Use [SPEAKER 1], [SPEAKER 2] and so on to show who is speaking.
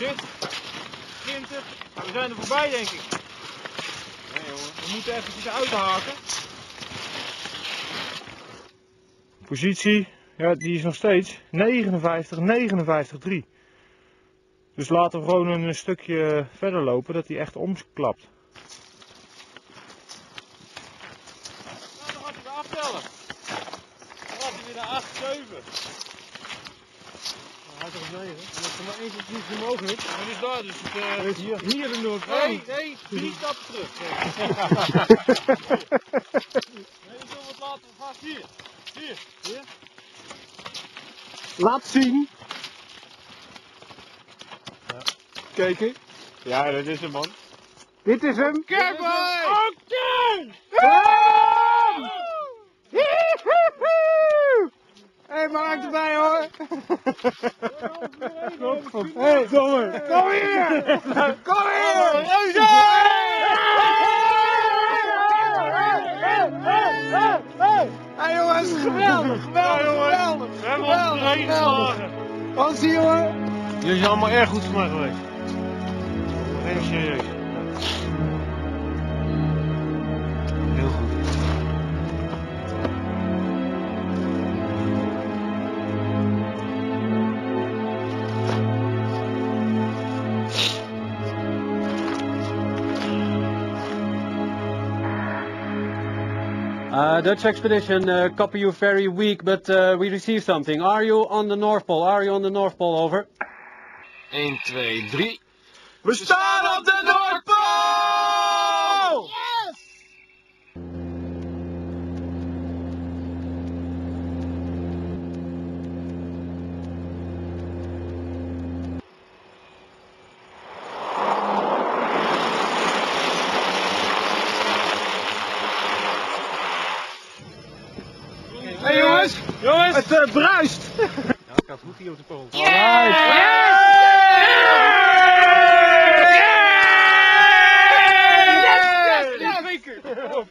[SPEAKER 1] Shit. 20. We zijn er voorbij denk ik. Nee jongen. We moeten eventjes uithaken. Positie, ja, die is nog steeds 59, 59, 3. Dus laten we gewoon een stukje verder lopen dat hij echt omklapt. Nou, dan gaat hij weer aftellen. Dan gaat hij weer naar 8, 7.
[SPEAKER 2] Hij toch 9. Dat is maar één keer niet mogelijk.
[SPEAKER 1] Wat is daar dus? Het, uh,
[SPEAKER 2] Hier, hier de Noord.
[SPEAKER 1] Nee, nee, drie stappen terug. nee, we zullen wat later vast hier. Hier, hier.
[SPEAKER 2] Laat zien. Kijken.
[SPEAKER 1] Ja, dat is hem man.
[SPEAKER 2] Dit is hem.
[SPEAKER 1] Kijk maar! Oké!
[SPEAKER 2] Hé, hey, maak erbij hoor. Hé, hey, domme. Kom hier. Kom hier. Hé jongens, geweldig, geweldig, geweldig.
[SPEAKER 1] We hebben ons erheen geslagen.
[SPEAKER 2] Wat zie je hoor?
[SPEAKER 1] Jullie zijn allemaal erg goed voor mij geweest. Heel serieus.
[SPEAKER 3] Uh, Dutch expedition, uh, copy you very weak, but uh, we received something. Are you on the North Pole? Are you on the North Pole? Over.
[SPEAKER 1] 1, 2, 3.
[SPEAKER 2] We staan op de hey, jongens,
[SPEAKER 1] jongens,
[SPEAKER 2] het eh, bruist.
[SPEAKER 3] Ja, gaat goed hier op de pols.
[SPEAKER 2] Yes! Yes! Yes! yes! yes!